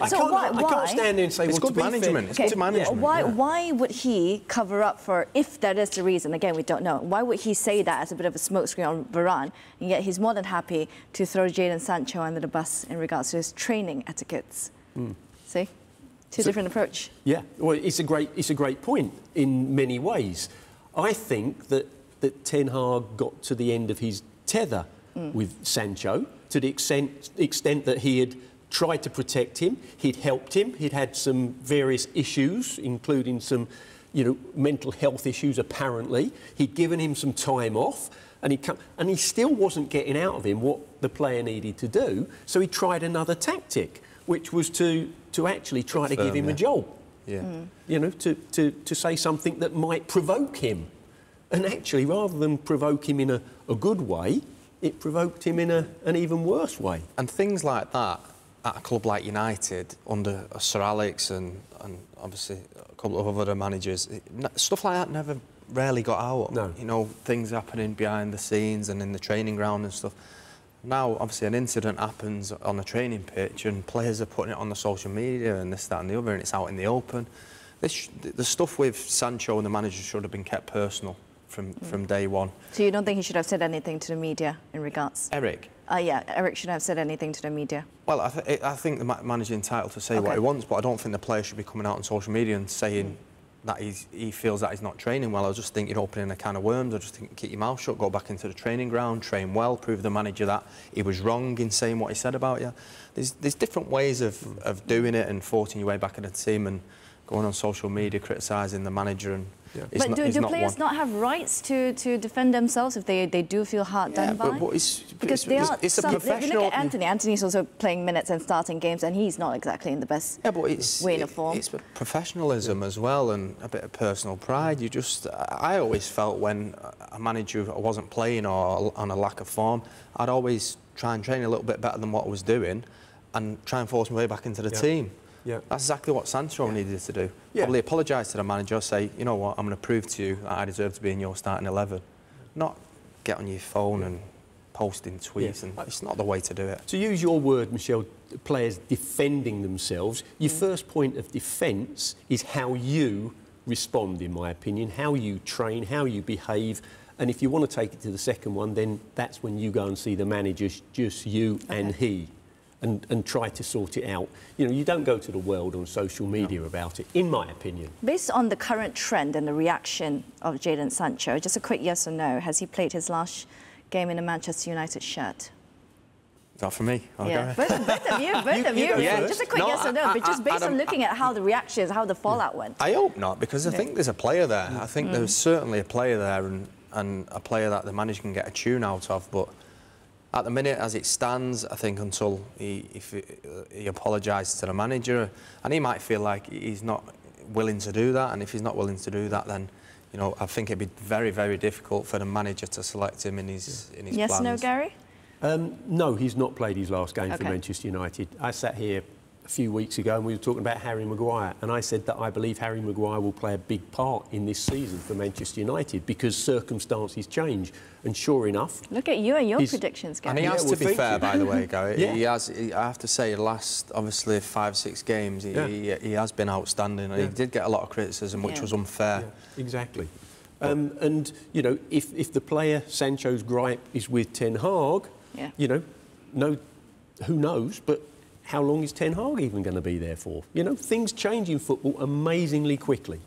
I, So can't, why- I can't stand there and say, It's well, good to be fair- management. It's good management. Why, yeah. why would he cover up for, if that is the reason, again, we don't know, why would he say that as a bit of a smokescreen on Varane, and yet he's more than happy to throw Jadon Sancho under the bus in regards to his training etiquettes? Hmm. See? Two different approach. Yeah, well, it's a great, it's a great point in many ways. I think that, that Ten Hag got to the end of his tether with Sancho to the extent, extent that he had tried to protect him, he'd helped him, he'd had some various issues, including some, you know, mental health issues apparently. He'd given him some time off. And he, come, and he still wasn't getting out of him what the player needed to do, so he tried another tactic, which was to, to actually try to give Firm, him a job Yeah. Hmm. you know, to, to, to say something that might provoke him. And actually, rather than provoke him in a, a good way, it provoked him in a, an even worse way. And things like that at a club like United under Sir Alex and, and obviously a couple of other managers, stuff like that never rarely got out. No. You know, things happening behind the scenes and in the training ground and stuff. Now, obviously, an incident happens on the training pitch and players are putting it on the social media and this, that and the other and it's out in the open. This, the stuff with Sancho and the manager should have been kept personal from, hmm. from day one. So you don't think he should have said anything to the media in regards? Erik, Uh, yeah, Erik should have said anything to the media. Well, I, th- I think the ma- manager's entitled to say what he wants, but I don't think the player should be coming out on social media and saying that he's, he feels that he's not training well. I just think you're opening a can of worms. I just think keep your mouth shut, go back into the training ground, train well, prove the manager that he was wrong in saying what he said about you. There's, there's different ways of, of doing it and forcing your way back in the team and going on social media criticising the manager and Yeah. it's but not, do, it's do not players one. not have rights to, to defend themselves if they, they do feel hard Yeah, done but- by? but it's- because it's- they are it's a some, if you look at Antony, Antony's also playing minutes and starting games, and he's not exactly in the best Yeah, but it's way in a form. It's professionalism as well, and a bit of personal pride. You just, I always felt when a manager wasn't playing or on a lack of form, I'd always try and train a little bit better than what I was doing, and try and force my way back into the Yeah. team. Yeah. That's exactly what Sancho needed to do. Yeah. Probably apologise to the manager, say, you know what, I'm going to prove to you that I deserve to be in your starting eleven, not get on your phone and posting tweets, Yeah. and it's not the way to do it. To use your word, Michelle, players defending themselves, your first point of defence is how you respond, in my opinion, how you train, how you behave. And if you want to take it to the second one, then that's when you go and see the manager, just you and he, and, and try to sort it out. You know, you don't go to the world on social media about it, in my opinion. Based on the current trend and the reaction of Jadon Sancho, just a quick yes or no, has he played his last game in a Manchester United shirt? Is that for me? Okay. Yeah, both, both of you, both of you. go really. first. Just a quick No, yes or no, I- but just I- based on looking at how the reactions, how the fallout went. I hope not, because I think there's a player there. I think mm. there's certainly a player there and, and a player that the manager can get a tune out of. But at the minute, as it stands, I think until he, if he, he apologises to the manager, and he might feel like he's not willing to do that, and if he's not willing to do that, then you know I think it'd be very, very difficult for the manager to select him in his in his Yes, plans. no, Gary? Um, no, he's not played his last game for Manchester United. I sat here a few weeks ago and we were talking about Harry Maguire, and I said that I believe Harry Maguire will play a big part in this season for Manchester United because circumstances change. And sure enough, Look at you and your He's- predictions, And Gary. he Yeah, has well, to be fair, you. by the way, Gary. Yeah. He has. He, I have to say, the last obviously five, six games, he, Yeah. he, he has been outstanding. And Yeah. He did get a lot of criticism, which Yeah. was unfair. exactly. Um, and, you know, if, if the player, Sancho's gripe, is with Ten Hag, Yeah. you know, no, who knows, but how long is Ten Hag even going to be there for? You know, things change in football amazingly quickly.